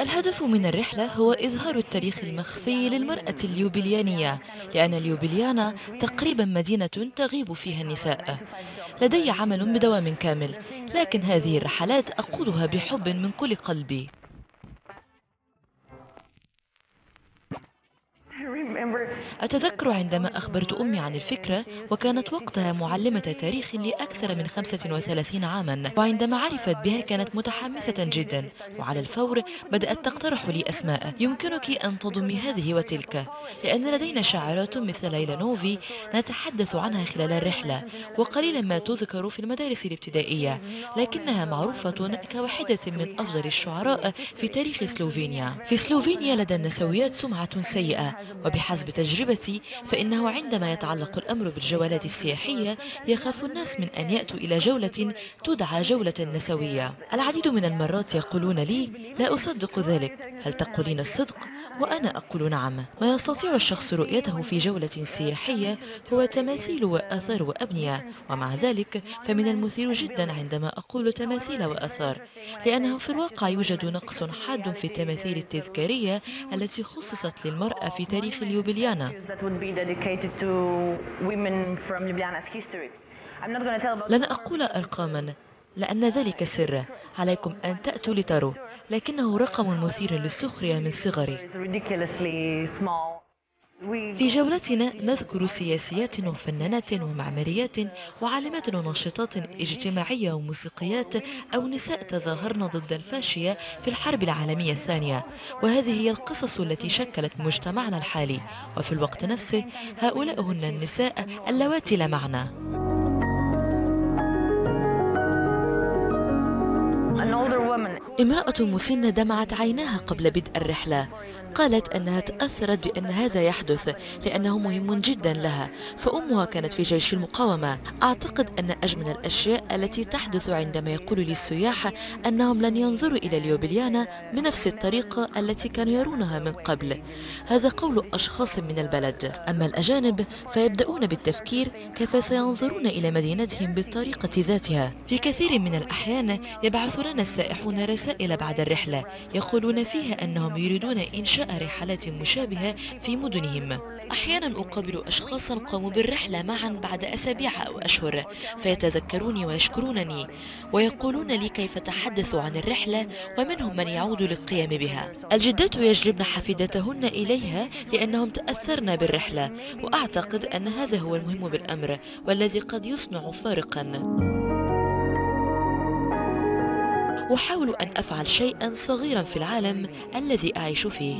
الهدف من الرحلة هو إظهار التاريخ المخفي للمرأة اليوبليانية لأن اليوبليانا تقريبا مدينة تغيب فيها النساء. لدي عمل بدوام كامل لكن هذه الرحلات أقودها بحب من كل قلبي. أتذكر عندما أخبرت أمي عن الفكرة وكانت وقتها معلمة تاريخ لأكثر من 35 عاما. وعندما عرفت بها كانت متحمسة جدا وعلى الفور بدأت تقترح لي أسماء يمكنك أن تضمي هذه وتلك. لأن لدينا شاعرات مثل ليلى نوفي نتحدث عنها خلال الرحلة وقليلا ما تذكر في المدارس الابتدائية لكنها معروفة كواحدة من أفضل الشعراء في تاريخ سلوفينيا. في سلوفينيا لدى النسويات سمعة سيئة وبحسب تجربتي فإنه عندما يتعلق الأمر بالجولات السياحية يخاف الناس من أن يأتوا إلى جولة تدعى جولة نسوية. العديد من المرات يقولون لي لا أصدق ذلك. هل تقولين الصدق؟ وأنا أقول نعم. ما يستطيع الشخص رؤيته في جولة سياحية هو تماثيل وآثار وأبنية. ومع ذلك فمن المثير جدا عندما أقول تماثيل وآثار لأنه في الواقع يوجد نقص حاد في التماثيل التذكارية التي خصصت للمرأة في تاريخ اليوبليانا لن أقول أرقاما. لأن ذلك سر. عليكم أن تأتوا لتروا. لكنه رقم مثير للسخرية من صغري. في جولتنا نذكر سياسيات وفنانات ومعماريات وعالمات وناشطات اجتماعية وموسيقيات أو نساء تظاهرن ضد الفاشية في الحرب العالمية الثانية. وهذه هي القصص التي شكلت مجتمعنا الحالي. وفي الوقت نفسه هؤلاء هن النساء اللواتي لا معنى امرأة مسنة دمعت عيناها قبل بدء الرحلة. قالت أنها تأثرت بأن هذا يحدث لأنه مهم جدا لها فأمها كانت في جيش المقاومة. أعتقد أن أجمل الأشياء التي تحدث عندما يقول للسياح أنهم لن ينظروا إلى اليوبليانا بنفس الطريقة التي كانوا يرونها من قبل. هذا قول أشخاص من البلد. أما الأجانب فيبدأون بالتفكير كيف سينظرون إلى مدينتهم بالطريقة ذاتها. في كثير من الأحيان يبعث لنا السائحون رسائل بعد الرحلة. يقولون فيها أنهم يريدون إنشاء رحلات مشابهة في مدنهم. أحيانا أقابل أشخاصا قاموا بالرحلة معا بعد أسابيع أو أشهر فيتذكروني ويشكرونني ويقولون لي كيف تحدثوا عن الرحلة ومنهم من يعود للقيام بها. الجدات يجلبن حفيدتهن إليها لأنهم تأثرن بالرحلة وأعتقد أن هذا هو المهم بالأمر والذي قد يصنع فارقا. أحاول أن أفعل شيئا صغيرا في العالم الذي أعيش فيه.